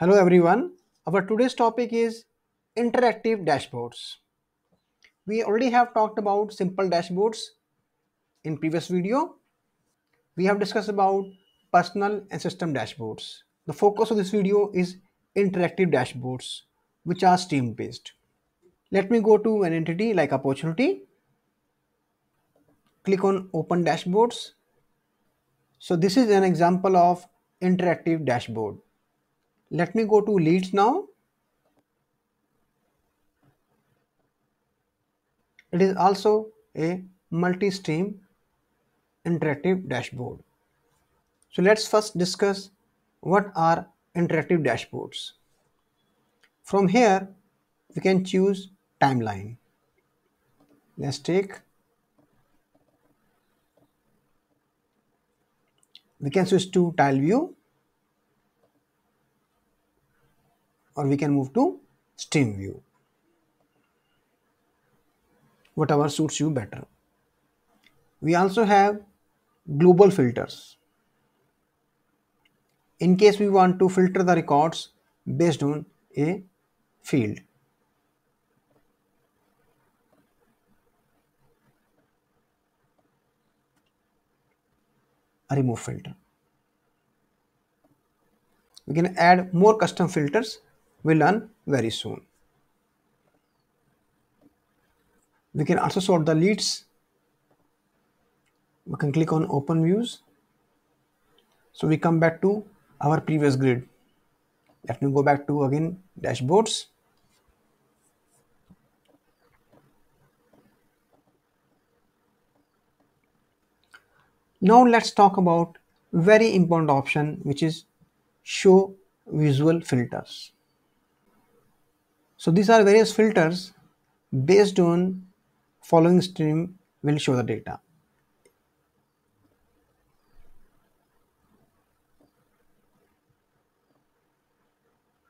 Hello everyone. Our today's topic is interactive dashboards. We already have talked about simple dashboards in previous video. We have discussed about personal and system dashboards. The focus of this video is interactive dashboards which are stream based. Let me go to an entity like opportunity. Click on open dashboards. So this is an example of interactive dashboard let me go to leads now. It is also a multi-stream interactive dashboard. So let's first discuss what are interactive dashboards. From here, we can choose timeline. Let's take we can switch to tile view or we can move to stream view. Whatever suits you better. We also have global filters. In case we want to filter the records based on a field. A remove filter. We can add more custom filters we learn very soon. We can also sort the leads. We can click on open views. So we come back to our previous grid. Let me go back to again dashboards. Now let's talk about very important option which is show visual filters. So these are various filters based on following stream will show the data.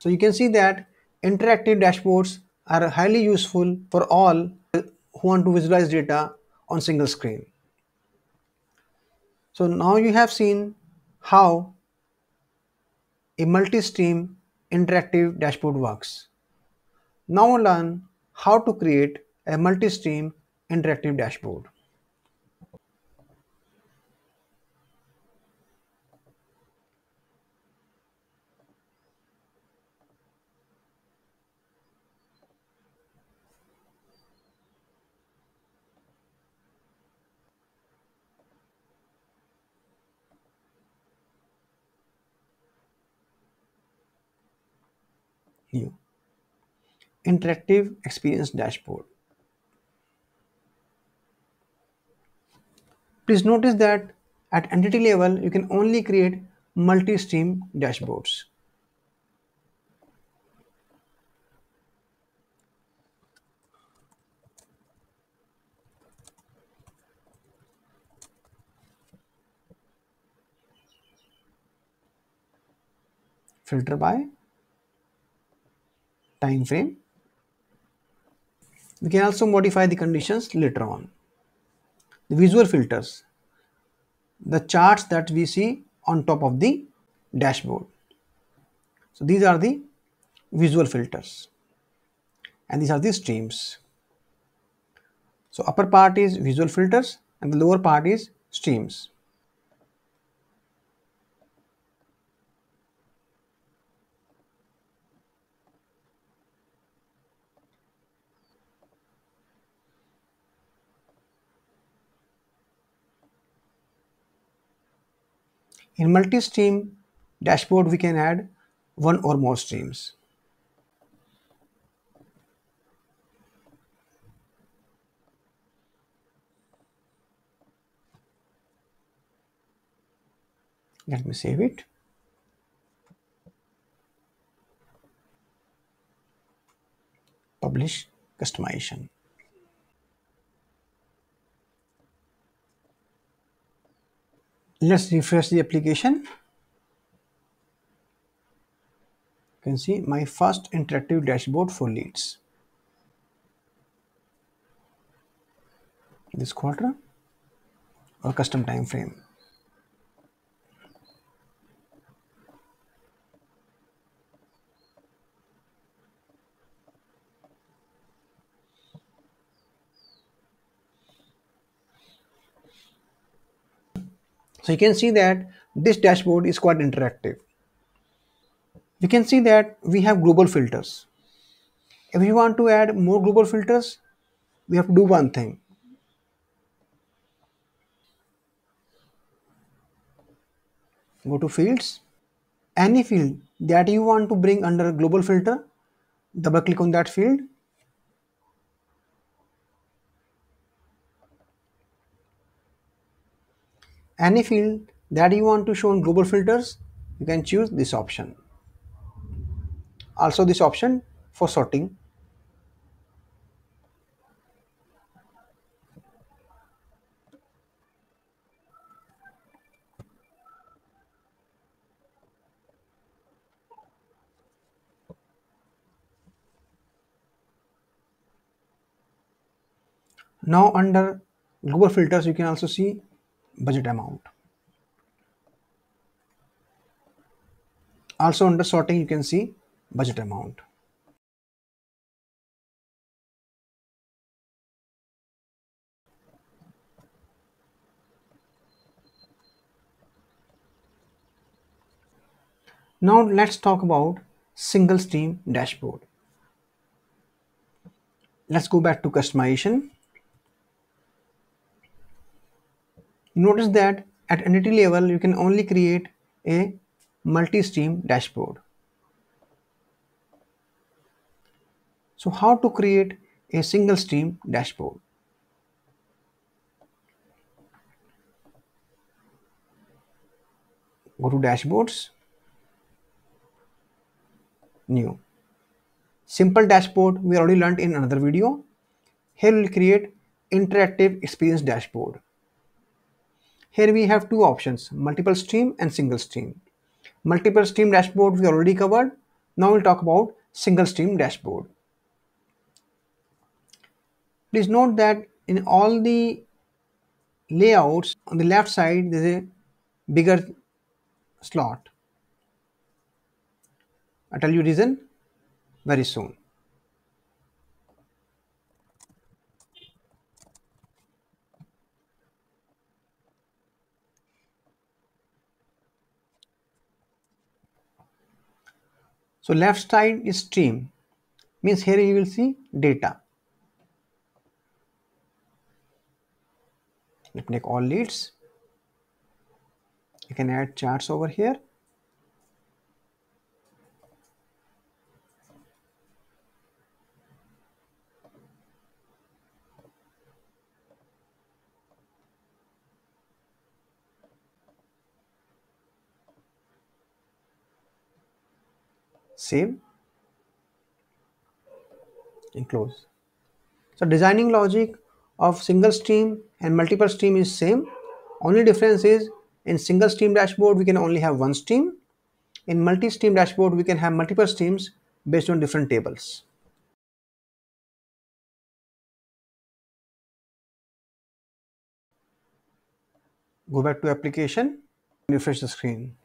So you can see that interactive dashboards are highly useful for all who want to visualize data on single screen. So now you have seen how a multi-stream interactive dashboard works. Now learn how to create a multi-stream interactive dashboard. New interactive experience dashboard. Please notice that at entity level, you can only create multi-stream dashboards. Filter by time frame we can also modify the conditions later on. The visual filters, the charts that we see on top of the dashboard. So these are the visual filters and these are the streams. So upper part is visual filters and the lower part is streams. In multi-stream dashboard, we can add one or more streams. Let me save it. Publish customization. Let's refresh the application. You can see my first interactive dashboard for leads. This quarter or custom time frame So you can see that this dashboard is quite interactive. We can see that we have global filters. If we want to add more global filters, we have to do one thing. Go to fields. Any field that you want to bring under global filter, double click on that field any field that you want to show in global filters you can choose this option. Also this option for sorting. Now under global filters you can also see budget amount. Also under sorting you can see budget amount. Now let's talk about single stream dashboard. Let's go back to customization Notice that at entity level, you can only create a multi-stream dashboard. So how to create a single stream dashboard? Go to dashboards, new. Simple dashboard we already learned in another video. Here we'll create interactive experience dashboard. Here we have two options, multiple stream and single stream. Multiple stream dashboard we already covered. Now we'll talk about single stream dashboard. Please note that in all the layouts on the left side there is a bigger slot. I'll tell you reason very soon. So left side is stream means here you will see data. Let me take all leads. You can add charts over here. Save and close so designing logic of single stream and multiple stream is same. Only difference is in single stream dashboard we can only have one stream. In multi-stream dashboard we can have multiple streams based on different tables. Go back to application. Refresh the screen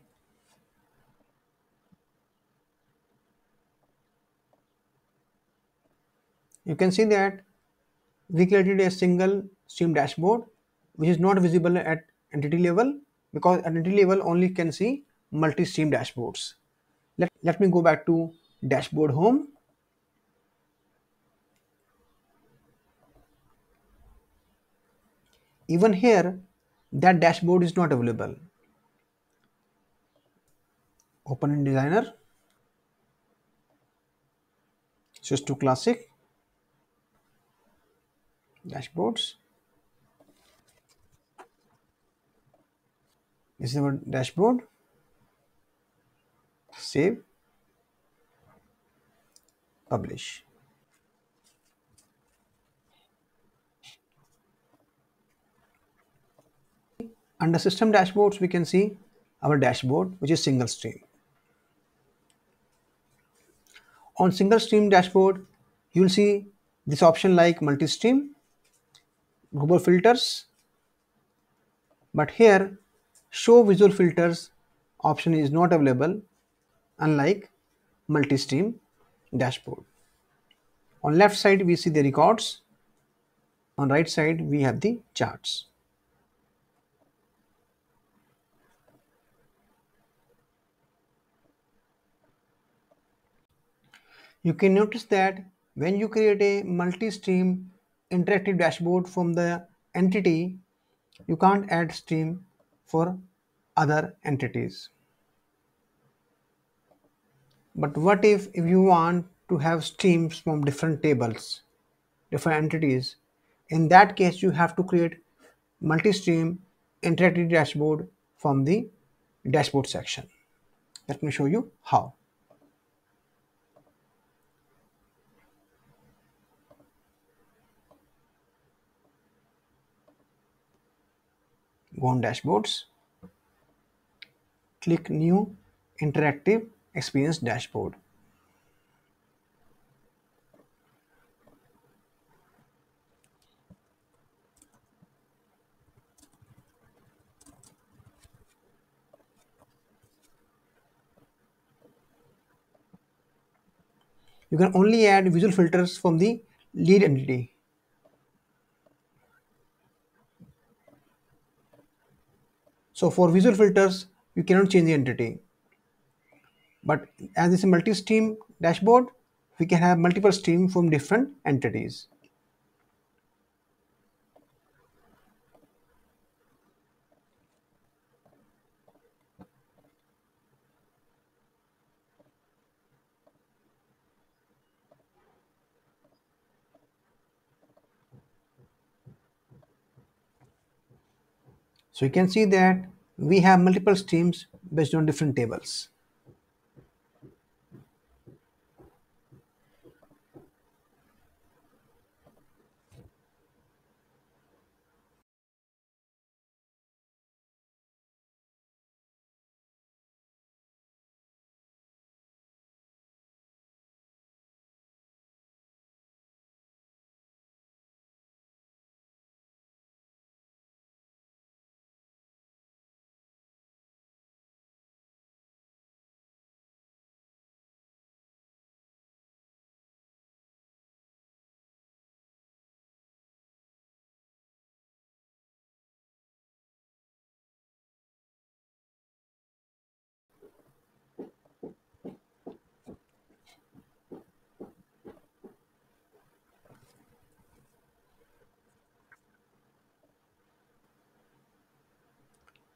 you can see that we created a single stream dashboard which is not visible at entity level because at entity level only can see multi-stream dashboards. Let, let me go back to dashboard home. Even here that dashboard is not available. Open in designer. Switch to classic dashboards. This is our dashboard. Save. Publish. Under system dashboards we can see our dashboard which is single stream. On single stream dashboard you will see this option like multi-stream global filters. But here show visual filters option is not available unlike multi-stream dashboard. On left side we see the records, on right side we have the charts. You can notice that when you create a multi-stream interactive dashboard from the entity, you can't add stream for other entities. But what if, if you want to have streams from different tables, different entities? In that case, you have to create multi-stream interactive dashboard from the dashboard section. Let me show you how. Go on dashboards, click new interactive experience dashboard. You can only add visual filters from the lead entity. So for visual filters, you cannot change the entity. But as a multi-stream dashboard, we can have multiple streams from different entities. So you can see that we have multiple streams based on different tables.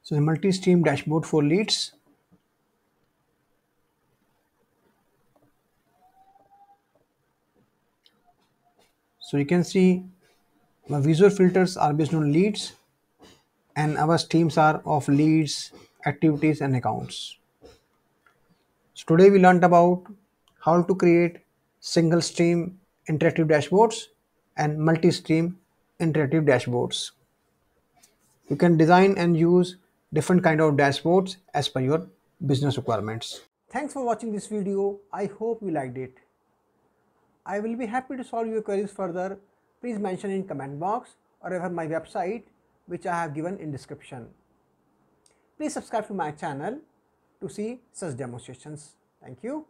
So a multi-stream dashboard for leads. So you can see my visual filters are based on leads and our streams are of leads, activities and accounts. So today we learned about how to create single stream interactive dashboards and multi-stream interactive dashboards. You can design and use different kind of dashboards as per your business requirements. Thanks for watching this video. I hope you liked it. I will be happy to solve your queries further. Please mention in comment box or refer my website which I have given in description. Please subscribe to my channel to see such demonstrations. Thank you.